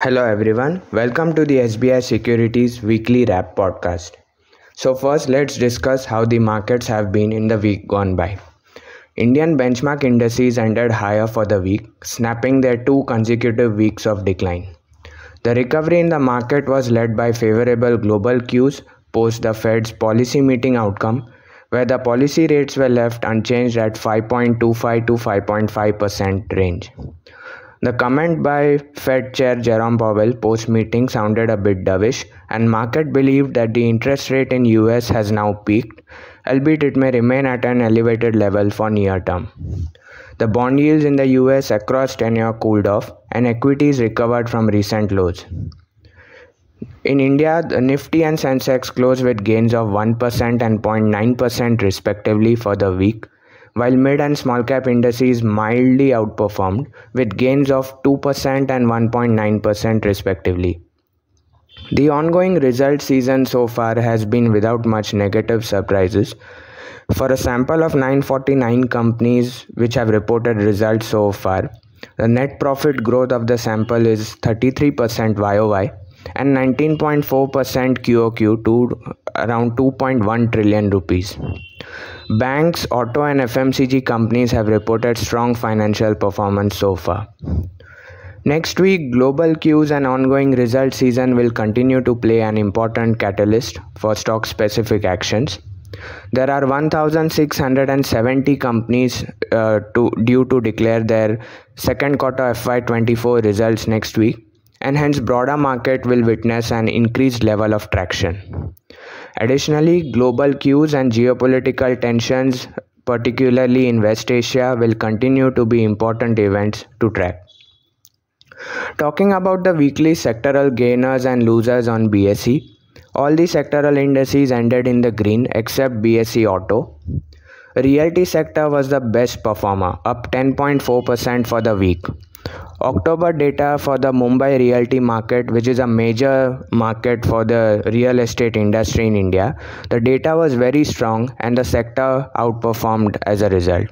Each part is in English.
Hello everyone, welcome to the SBI Securities Weekly Wrap podcast. So, first, let's discuss how the markets have been in the week gone by. Indian benchmark indices ended higher for the week, snapping their two consecutive weeks of decline. The recovery in the market was led by favorable global cues post the Fed's policy meeting outcome, where the policy rates were left unchanged at 5.25 to 5.5% range. The comment by Fed Chair Jerome Powell post meeting sounded a bit dovish, and market believed that the interest rate in US has now peaked, albeit it may remain at an elevated level for near term. The bond yields in the US across tenure cooled off, and equities recovered from recent lows. In India, the Nifty and Sensex closed with gains of 1% and 0.9% respectively for the week while mid and small cap indices mildly outperformed with gains of 2% and 1.9% respectively. The ongoing result season so far has been without much negative surprises. For a sample of 949 companies which have reported results so far, the net profit growth of the sample is 33% YOY and 19.4% QOQ to around 2.1 trillion rupees. Banks, auto, and FMCG companies have reported strong financial performance so far. Next week, global cues and ongoing result season will continue to play an important catalyst for stock specific actions. There are 1,670 companies uh, to, due to declare their second quarter FY24 results next week, and hence broader market will witness an increased level of traction. Additionally, global cues and geopolitical tensions, particularly in West Asia, will continue to be important events to track. Talking about the weekly sectoral gainers and losers on BSE, all the sectoral indices ended in the green except BSE Auto. Realty sector was the best performer, up 10.4% for the week. October data for the Mumbai realty market, which is a major market for the real estate industry in India, the data was very strong and the sector outperformed as a result.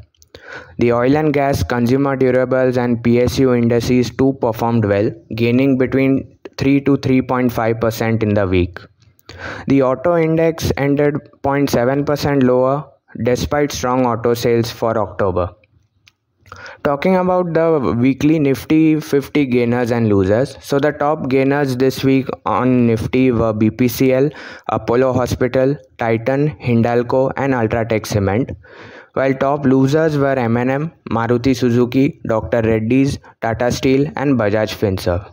The oil and gas, consumer durables, and PSU indices too performed well, gaining between 3 to 3.5% in the week. The auto index ended 0.7% lower despite strong auto sales for October. Talking about the weekly Nifty 50 gainers and losers. So, the top gainers this week on Nifty were BPCL, Apollo Hospital, Titan, Hindalco, and Ultratech Cement. While top losers were M&M, Maruti Suzuki, Dr. Reddy's, Tata Steel, and Bajaj Finserv.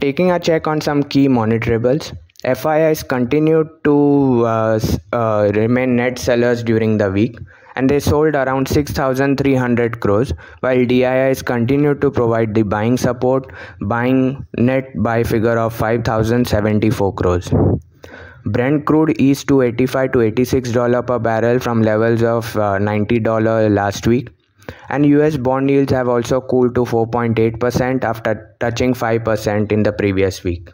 Taking a check on some key monitorables. FIIs continued to uh, uh, remain net sellers during the week and they sold around 6300 crores while DIIs continued to provide the buying support buying net buy figure of 5074 crores. Brent crude eased to 85 to 86 dollar per barrel from levels of uh, 90 dollar last week and US bond yields have also cooled to 4.8% after touching 5% in the previous week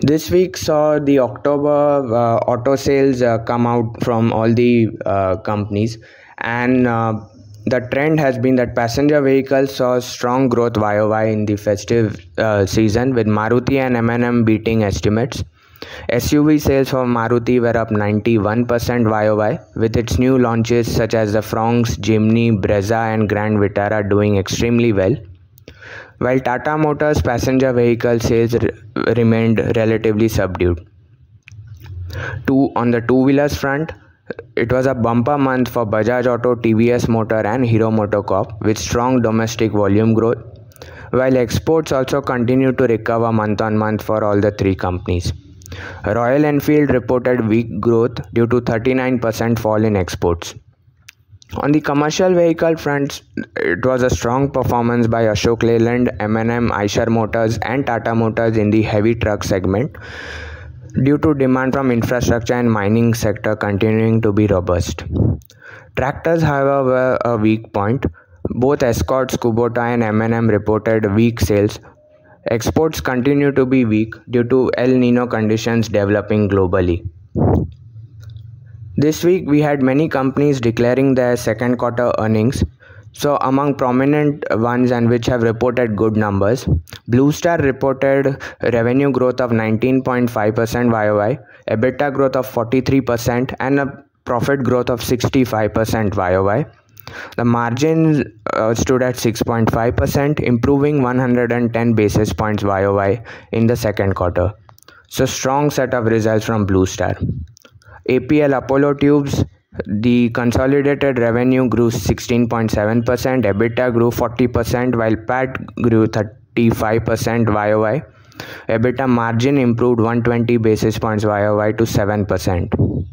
this week saw the October uh, auto sales uh, come out from all the uh, companies, and uh, the trend has been that passenger vehicles saw strong growth YOY in the festive uh, season, with Maruti and M&M beating estimates. SUV sales for Maruti were up 91% YOY, with its new launches such as the Fronx, Jimny, Brezza, and Grand Vitara doing extremely well while Tata Motors passenger vehicle sales remained relatively subdued. Two, on the two-wheelers front, it was a bumper month for Bajaj Auto, TVS Motor and Hero MotoCorp with strong domestic volume growth, while exports also continued to recover month on month for all the three companies. Royal Enfield reported weak growth due to 39% fall in exports. On the commercial vehicle front, it was a strong performance by Ashok Leyland, M&M, Eicher Motors and Tata Motors in the heavy truck segment due to demand from infrastructure and mining sector continuing to be robust. Tractors, however, were a weak point. Both Escorts, Kubota and M&M reported weak sales. Exports continue to be weak due to El Nino conditions developing globally. This week, we had many companies declaring their second quarter earnings. So, among prominent ones and which have reported good numbers, Blue Star reported revenue growth of 19.5% YOY, EBITDA growth of 43%, and a profit growth of 65% YOY. The margin uh, stood at 6.5%, improving 110 basis points YOY in the second quarter. So, strong set of results from Blue Star. APL Apollo Tubes the consolidated revenue grew 16.7%, EBITDA grew 40%, while PAT grew 35% YOY. EBITDA margin improved 120 basis points YOY to 7%.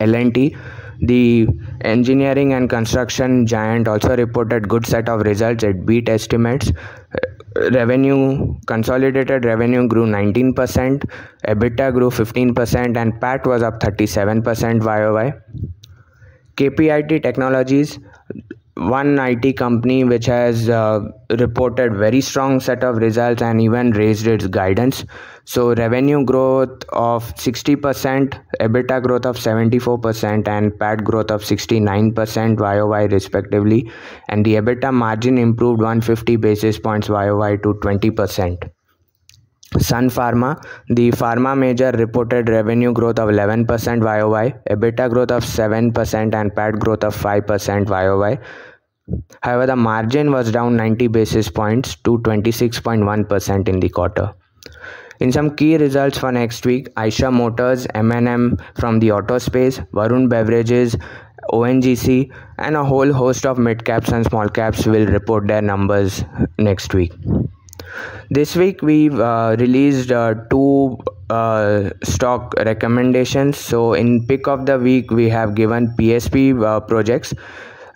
L&T, the engineering and construction giant also reported good set of results it beat estimates revenue consolidated revenue grew 19% ebitda grew 15% and pat was up 37% yoy kpit technologies one IT company which has uh, reported very strong set of results and even raised its guidance. So revenue growth of 60%, EBITDA growth of 74% and PAT growth of 69% YOY respectively and the EBITDA margin improved 150 basis points YOY to 20%. Sun Pharma, the pharma major reported revenue growth of 11% YOY, EBITDA growth of 7% and PAT growth of 5% YOY. However, the margin was down 90 basis points to 26.1% in the quarter. In some key results for next week, Eicher Motors, M&M from the auto space, Varun Beverages, ONGC, and a whole host of mid caps and small caps will report their numbers next week. This week we've uh, released uh, two uh, stock recommendations. So in pick of the week we have given PSP uh, projects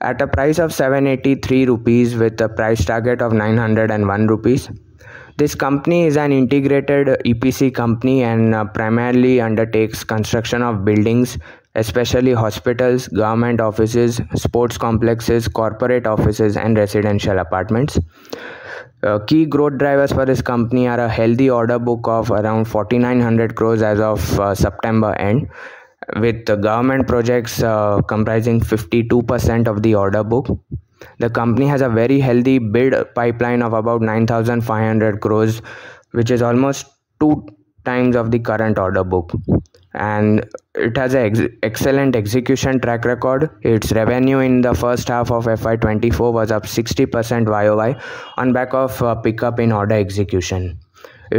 at a price of 783 rupees with a price target of 901 rupees. This company is an integrated EPC company and uh, primarily undertakes construction of buildings, especially hospitals, government offices, sports complexes, corporate offices, and residential apartments. Uh, key growth drivers for this company are a healthy order book of around 4900 crores as of uh, September end with government projects uh, comprising 52% of the order book. The company has a very healthy bid pipeline of about 9500 crores which is almost two times of the current order book. And it has an ex- excellent execution track record. Its revenue in the first half of fy24 was up 60% yoy on back of uh, pickup in order execution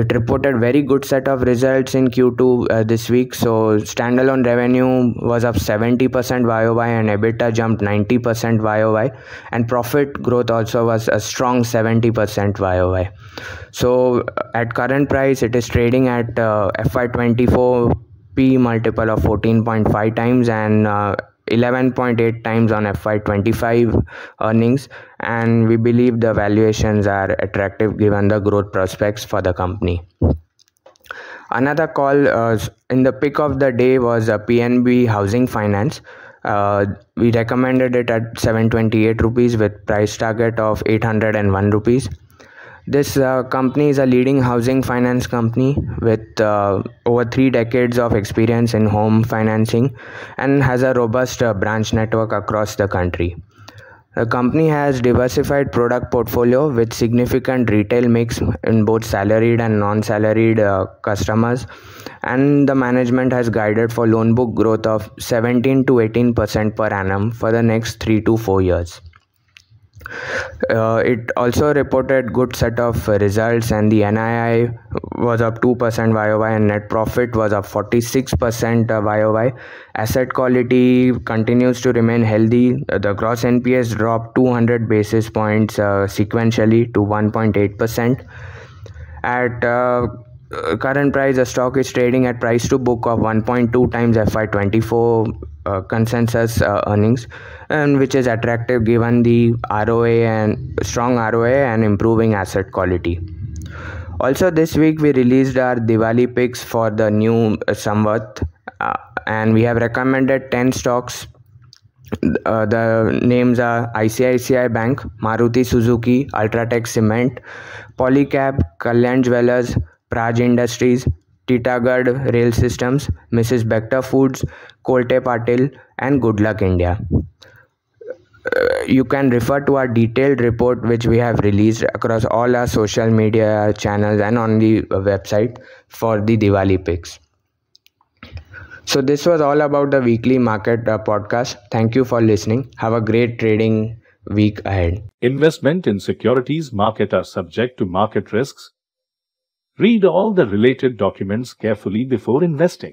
it reported very good set of results in q2 uh, this week. So standalone revenue was up 70% yoy and ebitda jumped 90% yoy and profit growth also was a strong 70% yoy so at current price it is trading at uh, fy24 P multiple of 14.5 times and uh, 11.8 times on FY25 earnings, and we believe the valuations are attractive given the growth prospects for the company. Another call uh, in the pick of the day was a PNB Housing Finance. Uh, we recommended it at 728 rupees with price target of 801 rupees. This uh, company is a leading housing finance company with uh, over three decades of experience in home financing and has a robust uh, branch network across the country. The company has diversified product portfolio with significant retail mix in both salaried and non-salaried uh, customers and the management has guided for loan book growth of 17 to 18% per annum for the next 3 to 4 years. Uh, it also reported good set of results and the NII was up 2% YOY and net profit was up 46% YOY. Asset quality continues to remain healthy. Uh, the gross NPS dropped 200 basis points uh, sequentially to 1.8%. At uh, current price, the stock is trading at price to book of 1.2 times FY24 uh, consensus uh, earnings and which is attractive given the ROA and strong ROA and improving asset quality. Also, this week we released our Diwali picks for the new Samvat, uh, and we have recommended 10 stocks. Uh, the names are ICICI Bank, Maruti Suzuki, Ultratech Cement, Polycab, Kalyan Jewellers, Praj Industries, Titagarh Rail Systems, Mrs. Bector Foods, Kolte Patil, and Goodluck India. uh, you can refer to our detailed report which we have released across all our social media channels and on the website for the Diwali picks. So, this was all about the weekly market uh, podcast. Thank you for listening. Have a great trading week ahead. Investment in securities market are subject to market risks. Read all the related documents carefully before investing.